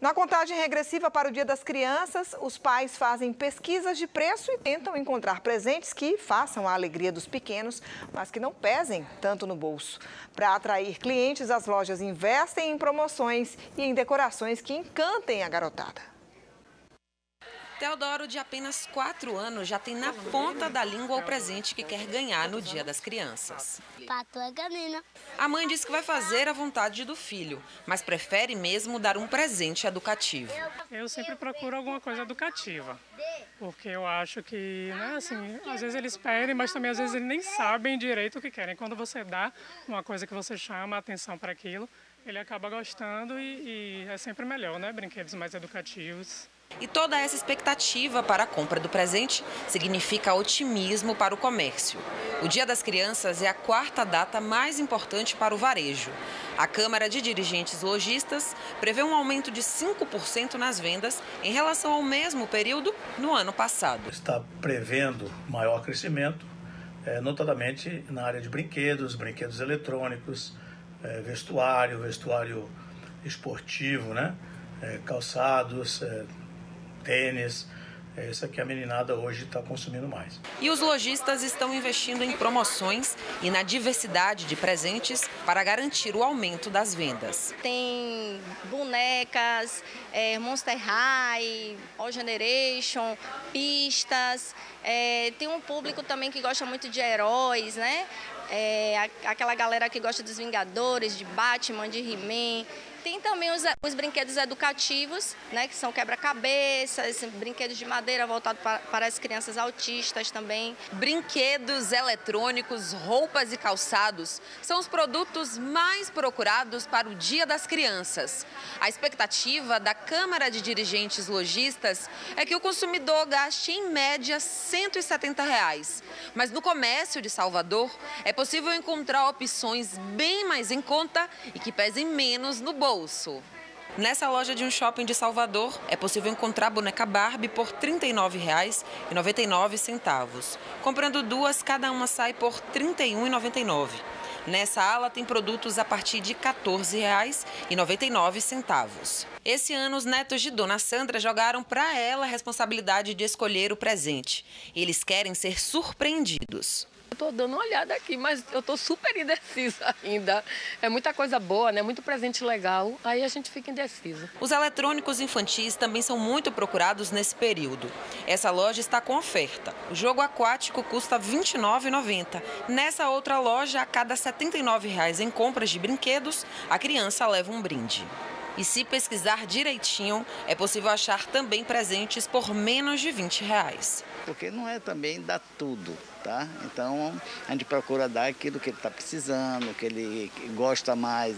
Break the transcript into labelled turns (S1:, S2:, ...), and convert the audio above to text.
S1: Na contagem regressiva para o Dia das Crianças, os pais fazem pesquisas de preço e tentam encontrar presentes que façam a alegria dos pequenos, mas que não pesem tanto no bolso. Para atrair clientes, as lojas investem em promoções e em decorações que encantem a garotada.
S2: Teodoro, de apenas 4 anos, já tem na ponta da língua o presente que quer ganhar no Dia das Crianças.
S3: Pato é ganina.
S2: A mãe diz que vai fazer a vontade do filho, mas prefere mesmo dar um presente educativo.
S4: Eu sempre procuro alguma coisa educativa, porque eu acho que, né, assim, às vezes eles pedem, mas também às vezes eles nem sabem direito o que querem. Quando você dá uma coisa que você chama a atenção para aquilo, ele acaba gostando e, e é sempre melhor, né? Brinquedos mais educativos.
S2: E toda essa expectativa para a compra do presente significa otimismo para o comércio. O Dia das Crianças é a quarta data mais importante para o varejo. A Câmara de Dirigentes Logistas prevê um aumento de 5% nas vendas em relação ao mesmo período no ano passado.
S5: Está prevendo maior crescimento, eh, notadamente na área de brinquedos, brinquedos eletrônicos, eh, vestuário, vestuário esportivo, né? Eh, calçados, tênis. É isso que a meninada hoje está consumindo mais.
S2: E os lojistas estão investindo em promoções e na diversidade de presentes para garantir o aumento das vendas.
S6: Tem bonecas, é, Monster High, All Generation, pistas. É, tem um público também que gosta muito de heróis, né? É, aquela galera que gosta dos Vingadores, de Batman, de He-Man. Tem também os, os, brinquedos educativos, né, que são quebra-cabeças, brinquedos de madeira voltados para, para as crianças autistas também.
S2: Brinquedos eletrônicos, roupas e calçados são os produtos mais procurados para o Dia das Crianças. A expectativa da Câmara de Dirigentes Logistas é que o consumidor gaste em média 170 reais. Mas no comércio de Salvador é possível encontrar opções bem mais em conta e que pesem menos no bolso bolso. Nessa loja de um shopping de Salvador, é possível encontrar boneca Barbie por R$ 39,99. Comprando duas, cada uma sai por R$ 31,99. Nessa ala tem produtos a partir de R$ 14,99. Esse ano, os netos de Dona Sandra jogaram para ela a responsabilidade de escolher o presente. Eles querem ser surpreendidos.
S7: Estou dando uma olhada aqui, mas eu estou super indecisa ainda. É muita coisa boa, né? Muito presente legal. Aí a gente fica indecisa.
S2: Os eletrônicos infantis também são muito procurados nesse período. Essa loja está com oferta. O jogo aquático custa R$ 29,90. Nessa outra loja, a cada R$ 79,00 em compras de brinquedos, a criança leva um brinde. E se pesquisar direitinho, é possível achar também presentes por menos de 20 reais.
S8: Porque não é também dar tudo, tá? Então a gente procura dar aquilo que ele está precisando, que ele gosta mais.